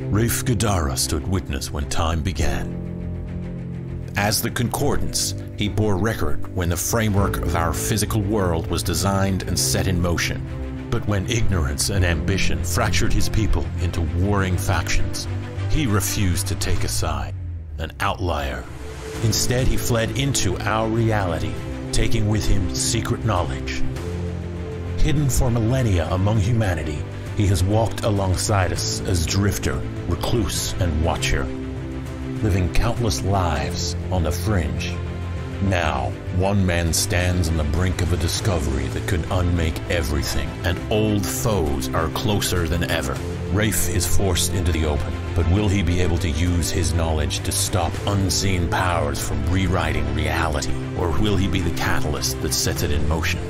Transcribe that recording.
Rafe Gadara stood witness when time began. As the Concordance, he bore record when the framework of our physical world was designed and set in motion. But when ignorance and ambition fractured his people into warring factions, he refused to take a side, an outlier. Instead, he fled into our reality, taking with him secret knowledge. Hidden for millennia among humanity, he has walked alongside us as drifter, recluse, and watcher, living countless lives on the fringe. Now, one man stands on the brink of a discovery that could unmake everything, and old foes are closer than ever. Rafe is forced into the open, but will he be able to use his knowledge to stop unseen powers from rewriting reality? Or will he be the catalyst that sets it in motion?